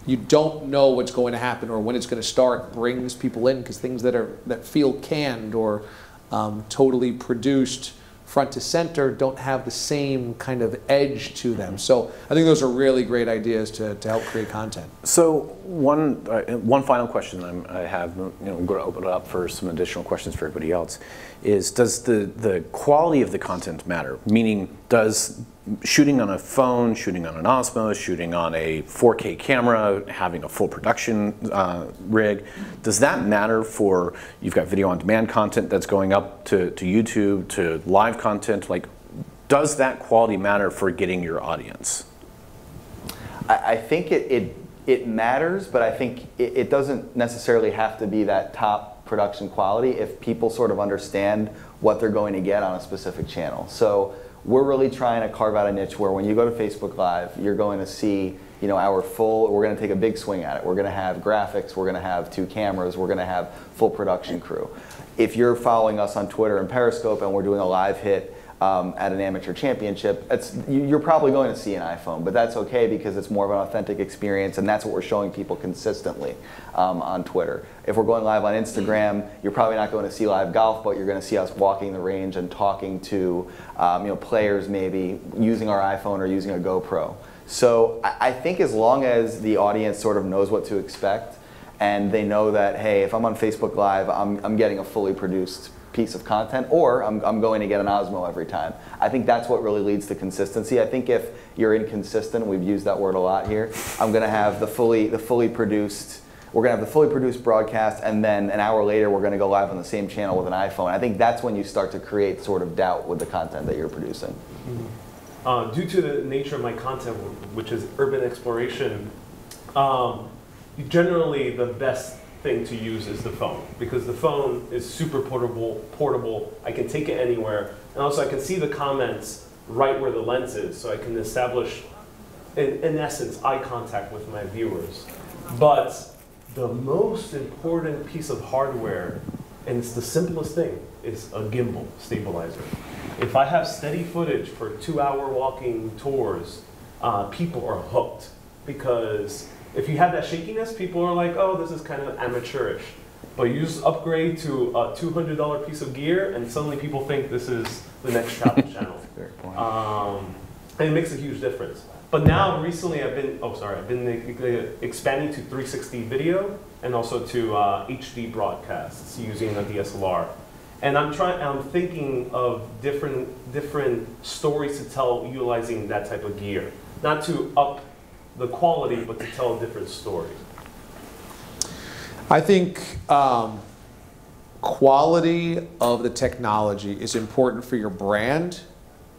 D: you don't know what's going to happen or when it's going to start brings people in because things that are that feel canned or um, totally produced front to center don't have the same kind of edge to them. So I think those are really great ideas to, to help create content.
A: So one, uh, one final question I'm, I have, you know, I'm going to open it up for some additional questions for everybody else, is does the, the quality of the content matter? Meaning, does shooting on a phone, shooting on an Osmo, shooting on a 4K camera, having a full production uh, rig, does that matter for, you've got video on demand content that's going up to, to YouTube, to live content, like, does that quality matter for getting your audience?
C: I, I think it, it, it matters, but I think it, it doesn't necessarily have to be that top production quality if people sort of understand what they're going to get on a specific channel. So we're really trying to carve out a niche where when you go to Facebook Live, you're going to see you know our full we're going to take a big swing at it we're going to have graphics we're going to have two cameras we're going to have full production crew if you're following us on twitter and periscope and we're doing a live hit um, at an amateur championship, you're probably going to see an iPhone, but that's okay because it's more of an authentic experience, and that's what we're showing people consistently um, on Twitter. If we're going live on Instagram, you're probably not going to see live golf, but you're going to see us walking the range and talking to um, you know players maybe using our iPhone or using a GoPro. So I, I think as long as the audience sort of knows what to expect, and they know that hey, if I'm on Facebook Live, I'm, I'm getting a fully produced piece of content, or I'm, I'm going to get an Osmo every time. I think that's what really leads to consistency. I think if you're inconsistent, we've used that word a lot here. I'm going to have the fully the fully produced. We're going to have the fully produced broadcast, and then an hour later, we're going to go live on the same channel with an iPhone. I think that's when you start to create sort of doubt with the content that you're producing.
B: Uh, due to the nature of my content, which is urban exploration, um, generally the best thing to use is the phone because the phone is super portable. Portable, I can take it anywhere, and also I can see the comments right where the lens is, so I can establish, in, in essence, eye contact with my viewers. But the most important piece of hardware, and it's the simplest thing, is a gimbal stabilizer. If I have steady footage for two hour walking tours, uh, people are hooked because if you have that shakiness, people are like, oh, this is kind of amateurish. But you just upgrade to a $200 piece of gear, and suddenly people think this is the next travel channel. Um, and it makes a huge difference. But now, recently, I've been, oh, sorry, I've been expanding to 360 video and also to uh, HD broadcasts using a DSLR. And I'm trying, I'm thinking of different, different stories to tell utilizing that type of gear. Not to up the quality, but to tell a different story.
D: I think um, quality of the technology is important for your brand.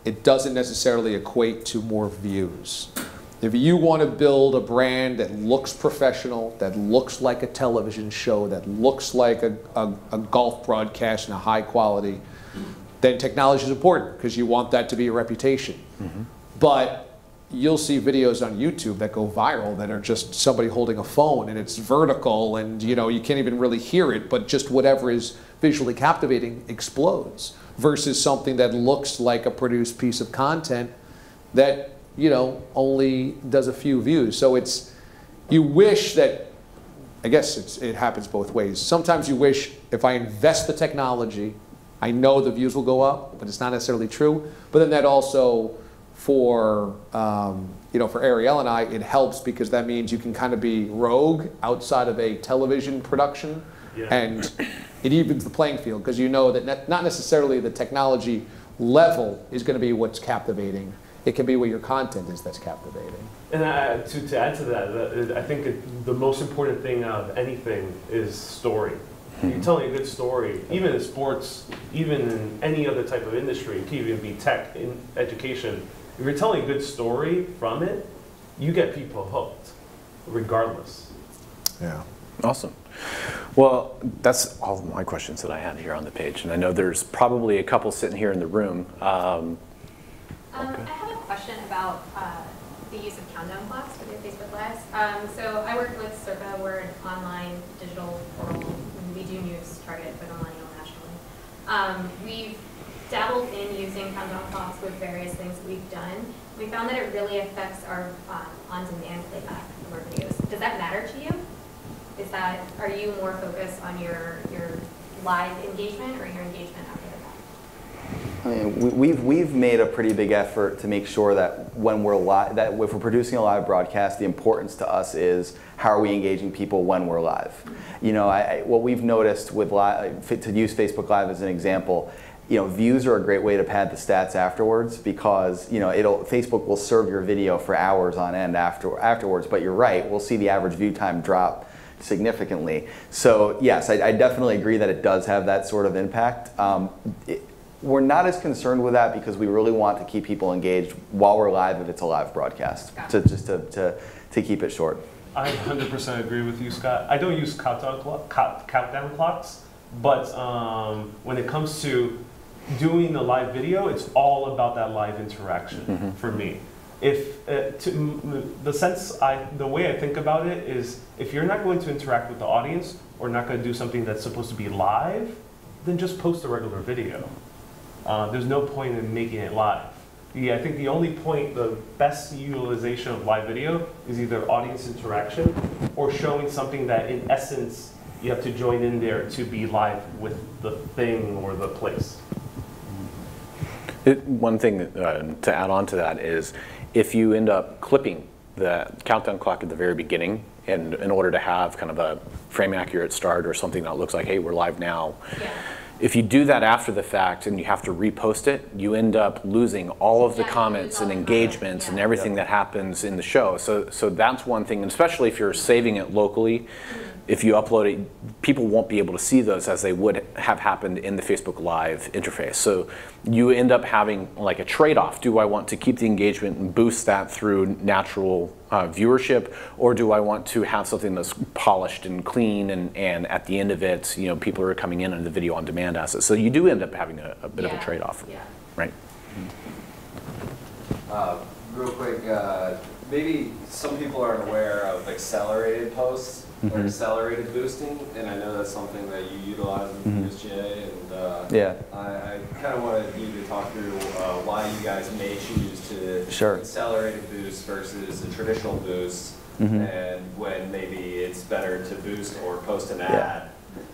D: It doesn't necessarily equate to more views. If you want to build a brand that looks professional, that looks like a television show, that looks like a, a, a golf broadcast in a high quality, then technology is important because you want that to be a reputation. But you'll see videos on YouTube that go viral that are just somebody holding a phone and it's vertical and you know you can't even really hear it, but just whatever is visually captivating explodes versus something that looks like a produced piece of content that you know only does a few views. So it's you wish that I guess it happens both ways. Sometimes you wish if I invest the technology, I know the views will go up, but it's not necessarily true. But then that also for um, you know for Ariel and I, it helps because that means you can kind of be rogue outside of a television production,
B: Yeah.
D: and it evens the playing field because you know that ne- not necessarily the technology level is going to be what's captivating. It can be what your content is that's captivating.
B: And I, to, to add to that, I think it, the most important thing of anything is story. You're telling a good story, even in sports, even in any other type of industry, it can even be tech, in education. If you're telling a good story from it, you get people hooked, regardless.
D: Yeah.
A: Awesome. Well, that's all of my questions that I had here on the page, and I know there's probably a couple sitting here in the room. Um,
E: Um, I have a question about uh, the use of countdown clocks for your Facebook Lives. Um, so I work with Circa, we're an online digital portal. We do news targeted for the millennial nationally. Um, we've dabbled in using countdown clocks with various things we've done. We found that it really affects our um, on-demand playback of our videos. Does that matter to you? Is that, are you more focused on your, your live engagement or your engagement after the fact?
C: I mean, we- we've, we've made a pretty big effort to make sure that when we're live, that if we're producing a live broadcast, the importance to us is how are we engaging people when we're live. You know, I- what we've noticed with live, to use Facebook Live as an example, you know, views are a great way to pad the stats afterwards because you know it'll Facebook will serve your video for hours on end after afterwards. But you're right, we'll see the average view time drop significantly. So yes, I, I definitely agree that it does have that sort of impact. Um, it- we're not as concerned with that because we really want to keep people engaged while we're live if it's a live broadcast, to, just to, to, to keep it short.
B: I 100% agree with you, Scott. I don't use countdown, clock, countdown clocks, but um, when it comes to doing the live video, it's all about that live interaction for me. If uh, to, m- the sense I, the way I think about it is, if you're not going to interact with the audience or not going to do something that's supposed to be live, then just post a regular video. Uh, there's no point in making it live. Yeah, I think the only point, the best utilization of live video is either audience interaction or showing something that in essence you have to join in there to be live with the thing or the place.
A: It, one thing uh, to add on to that is if you end up clipping the countdown clock at the very beginning, and in order to have kind of a frame accurate start or something that looks like, hey, we're live now.
E: Yeah.
A: If you do that after the fact and you have to repost it, you end up losing all of the
E: Yeah,
A: comments and engagements
E: yeah.
A: and everything that happens in the show. So, so that's one thing, and especially if you're saving it locally. If you upload it, people won't be able to see those as they would have happened in the Facebook Live interface. So you end up having like a trade-off. Do I want to keep the engagement and boost that through natural uh, viewership, or do I want to have something that's polished and clean, and, and at the end of it, you know, people are coming in on the video on demand asset. So you do end up having a, a bit of a trade-off,
E: Yeah.
A: right?
F: Uh, real quick, uh, maybe some people aren't aware of accelerated posts. Or accelerated boosting, and I know that's something that you utilize in
C: Mhm.
F: USGA, and uh,
C: Yeah.
F: I, I kind of wanted you to talk through uh, why you guys may choose to
C: Sure.
F: accelerated boost versus a traditional boost,
C: Mhm.
F: and when maybe it's better to boost or post an
C: Yeah.
F: ad,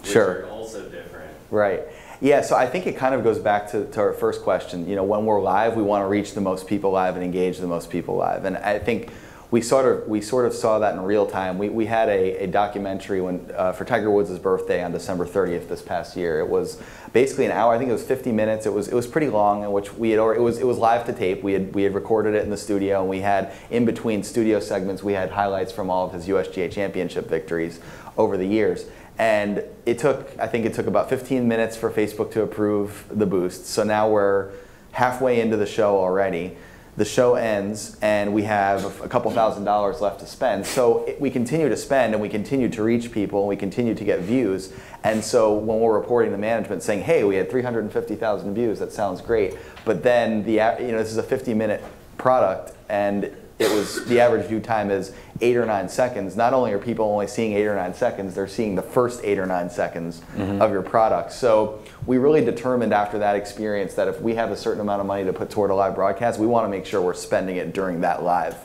F: which
C: Sure.
F: are also different.
C: Right. Yeah, so I think it kind of goes back to, to our first question. You know, when we're live, we want to reach the most people live and engage the most people live. And I think we sort of we sort of saw that in real time. We, we had a, a documentary when uh, for Tiger Woods' birthday on December 30th this past year. It was basically an hour. I think it was 50 minutes. It was it was pretty long, in which we had already, it was it was live to tape. We had we had recorded it in the studio, and we had in between studio segments we had highlights from all of his USGA championship victories over the years. And it took, I think it took about 15 minutes for Facebook to approve the boost. So now we're halfway into the show already. The show ends and we have a couple thousand dollars left to spend. So it, we continue to spend and we continue to reach people and we continue to get views. And so when we're reporting to management saying, hey, we had 350,000 views, that sounds great. But then the, you know, this is a 50 minute product and it was the average view time is eight or nine seconds. Not only are people only seeing eight or nine seconds, they're seeing the first eight or nine seconds mm-hmm. of your product. So we really determined after that experience that if we have a certain amount of money to put toward a live broadcast, we want to make sure we're spending it during that live,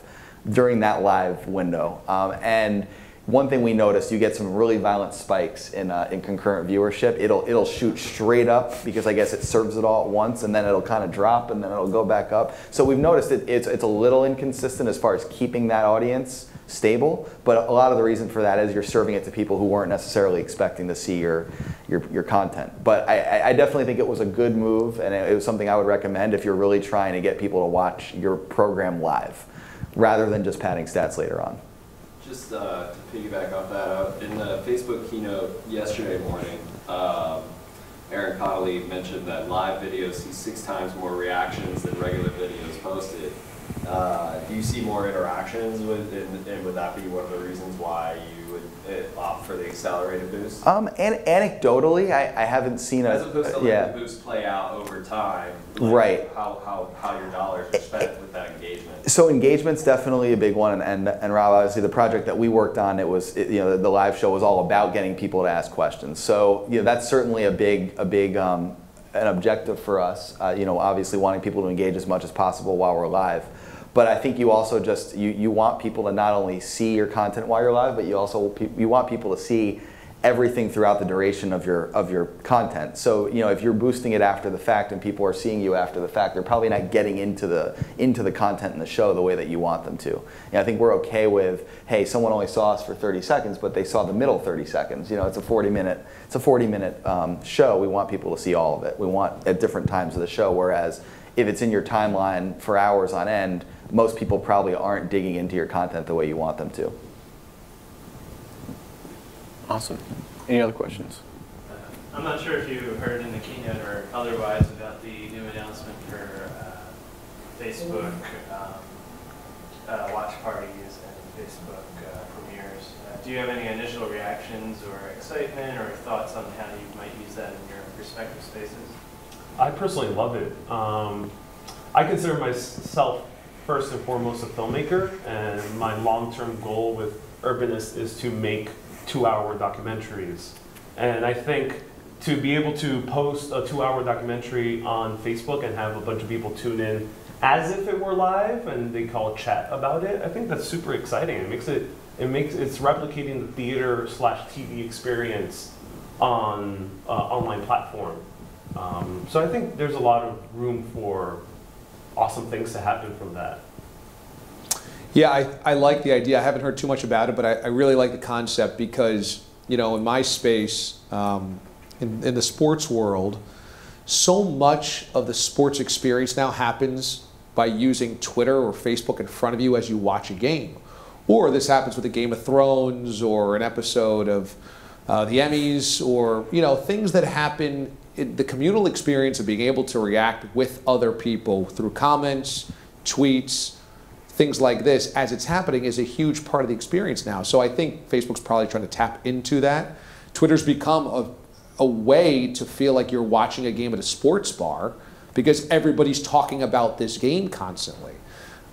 C: during that live window. Um, and one thing we noticed, you get some really violent spikes in, uh, in concurrent viewership. It'll, it'll shoot straight up because I guess it serves it all at once and then it'll kind of drop and then it'll go back up. So we've noticed it, it's, it's a little inconsistent as far as keeping that audience stable, but a lot of the reason for that is you're serving it to people who weren't necessarily expecting to see your, your, your content. But I- I, definitely think it was a good move and it was something I would recommend if you're really trying to get people to watch your program live rather than just padding stats later on.
F: Just uh, to piggyback off that, uh, in the Facebook keynote yesterday morning, um, Aaron Connolly mentioned that live videos see six times more reactions than regular videos posted. Uh, do you see more interactions with, and, and would that be one of the reasons why you would uh, opt for the accelerated boost?
C: Um, and anecdotally, I, I haven't seen a
F: As opposed to letting
C: yeah.
F: the boost play out over time, like
C: Right.
F: How, how, how your dollars are spent with that engagement.
C: So engagement's definitely a big one, and, and, and Rob, obviously the project that we worked on, it was it, you know the, the live show was all about getting people to ask questions. So you know that's certainly a big a big um, an objective for us. Uh, you know, obviously wanting people to engage as much as possible while we're live. But I think you also just you, you want people to not only see your content while you're live, but you also you want people to see everything throughout the duration of your of your content. So you know if you're boosting it after the fact and people are seeing you after the fact, they're probably not getting into the into the content in the show the way that you want them to. Know, I think we're okay with hey, someone only saw us for 30 seconds, but they saw the middle 30 seconds. You know, it's a 40 minute it's a 40 minute um, show. We want people to see all of it. We want at different times of the show. Whereas if it's in your timeline for hours on end, most people probably aren't digging into your content the way you want them to.
A: Awesome. Any other questions?
G: I'm not sure if you heard in the keynote or otherwise about the new announcement for uh, Facebook um, uh, watch parties and Facebook uh, premieres. Uh, Do you have any initial reactions or excitement or thoughts on how you might use that in your respective spaces?
B: I personally love it. Um, I consider myself first and foremost a filmmaker, and my long-term goal with Urbanist is to make two-hour documentaries. And I think to be able to post a two-hour documentary on Facebook and have a bunch of people tune in as if it were live and they call chat about it, I think that's super exciting. It makes it it makes it's replicating the theater slash TV experience on uh, online platform. Um, so I think there's a lot of room for awesome things to happen from that.
D: Yeah, I, I like the idea. I haven't heard too much about it, but I, I really like the concept because, you know, in my space, um, in, in the sports world, so much of the sports experience now happens by using Twitter or Facebook in front of you as you watch a game. Or this happens with a Game of Thrones or an episode of uh, the Emmys or, you know, things that happen, in the communal experience of being able to react with other people through comments, tweets, things like this as it's happening is a huge part of the experience now. So I think Facebook's probably trying to tap into that. Twitter's become a, a way to feel like you're watching a game at a sports bar because everybody's talking about this game constantly.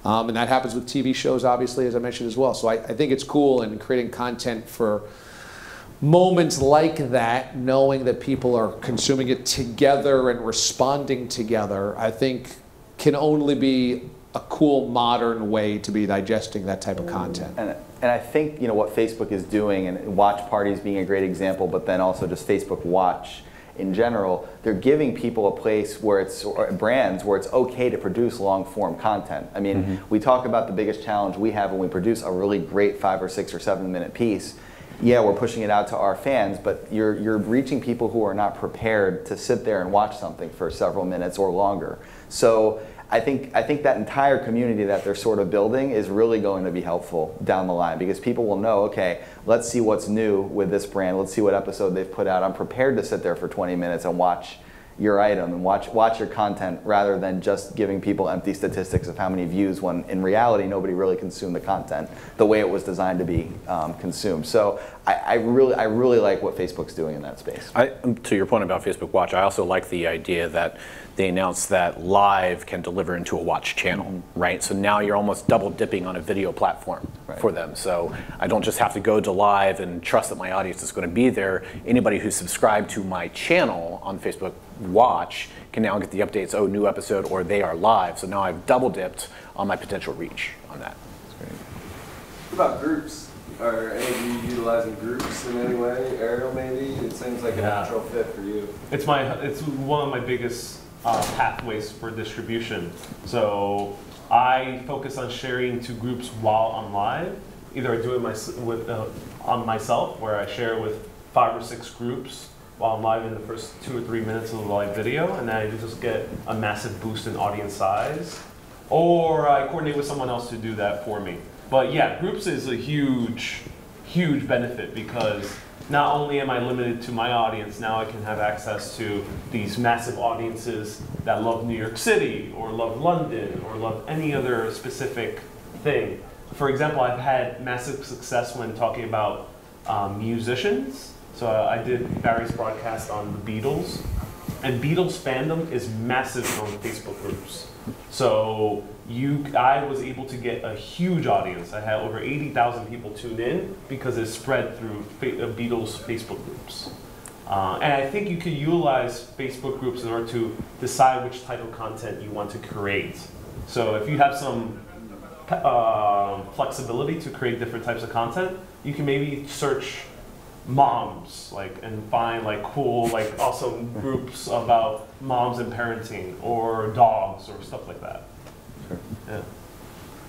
D: Um, and that happens with TV shows, obviously, as I mentioned as well. So I, I think it's cool and creating content for moments like that, knowing that people are consuming it together and responding together, I think can only be a cool modern way to be digesting that type of content.
C: And, and I think you know what Facebook is doing, and watch parties being a great example, but then also just Facebook Watch in general, they're giving people a place where it's or brands where it's okay to produce long form content. I mean, mm-hmm. we talk about the biggest challenge we have when we produce a really great five or six or seven minute piece. Yeah, we're pushing it out to our fans, but you're you're reaching people who are not prepared to sit there and watch something for several minutes or longer. So I think I think that entire community that they're sort of building is really going to be helpful down the line because people will know, okay, let's see what's new with this brand. Let's see what episode they've put out. I'm prepared to sit there for 20 minutes and watch your item and watch watch your content rather than just giving people empty statistics of how many views when in reality nobody really consumed the content the way it was designed to be um, consumed. So I, I really I really like what Facebook's doing in that space.
A: I, to your point about Facebook Watch, I also like the idea that they announced that live can deliver into a watch channel, right? So now you're almost double dipping on a video platform
C: Right.
A: for them. So I don't just have to go to live and trust that my audience is going to be there. Anybody who's subscribed to my channel on Facebook Watch can now get the updates, oh, new episode, or they are live. So now I've double dipped on my potential reach on that.
F: What about groups? Are any of you utilizing groups in any way? Ariel, maybe? It seems like a
B: Yeah.
F: natural fit for you.
B: It's my it's one of my biggest uh, pathways for distribution. So I focus on sharing to groups while I'm live. Either I do it my, with uh, on myself, where I share with five or six groups while I'm live in the first two or three minutes of the live video, and then I just get a massive boost in audience size. Or I coordinate with someone else to do that for me. But yeah, groups is a huge, huge benefit because not only am I limited to my audience, now I can have access to these massive audiences that love New York City or love London or love any other specific thing. For example, I've had massive success when talking about um, musicians. So I did various broadcasts on the Beatles, and Beatles fandom is massive on Facebook groups. So you, I was able to get a huge audience. I had over 80,000 people tune in because it spread through uh, Beatles Facebook groups. Uh, and I think you could utilize Facebook groups in order to decide which type of content you want to create. So if you have some uh, flexibility to create different types of content, you can maybe search moms like and find like cool like awesome groups about moms and parenting or dogs or stuff like that. Yeah.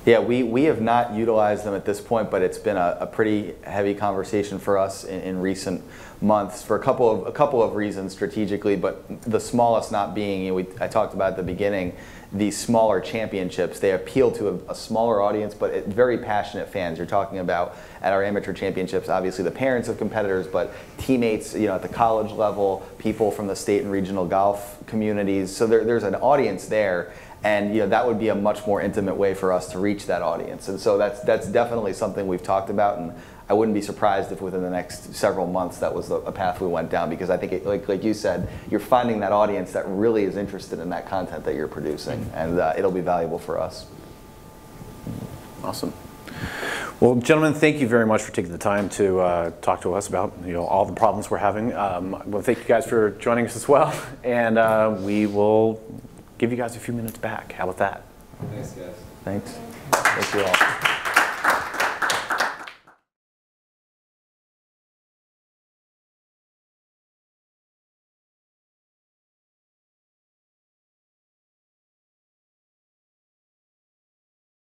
C: Yeah, we, we have not utilized them at this point, but it's been a, a pretty heavy conversation for us in, in recent months for a couple of a couple of reasons strategically, but the smallest not being you know, we, I talked about at the beginning these smaller championships. They appeal to a, a smaller audience, but very passionate fans. You're talking about at our amateur championships, obviously the parents of competitors, but teammates, you know, at the college level, people from the state and regional golf communities. So there, there's an audience there and you know that would be a much more intimate way for us to reach that audience and so that's that's definitely something we've talked about and I wouldn't be surprised if within the next several months that was the, a path we went down because I think it, like like you said you're finding that audience that really is interested in that content that you're producing and uh, it'll be valuable for us
A: Awesome. Well, gentlemen, thank you very much for taking the time to uh, talk to us about you know all the problems we're having. Um, I want to thank you guys for joining us as well, and uh, we will give you guys a few minutes back. How about that?
F: Thanks, guys.
C: thanks thank you all